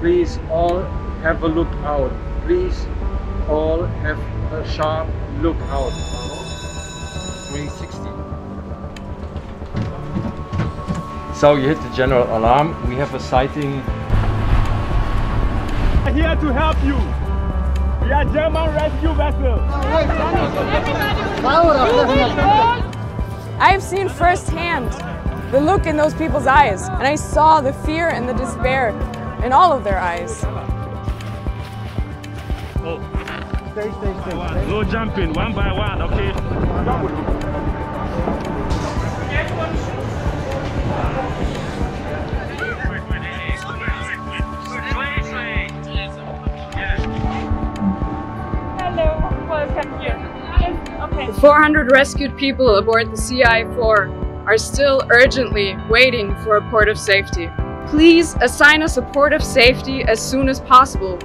Please all have a look out. Please all have a sharp look out. 360. So you hit the general alarm. We have a sighting. We're Here to help you. We are German rescue vessel. I've seen firsthand the look in those people's eyes, and I saw the fear and the despair in all of their eyes. Oh. No jumping, one by one, okay? Hello, welcome here. Okay. The 400 rescued people aboard the Sea-Eye 4 are still urgently waiting for a port of safety. Please assign a port of safety as soon as possible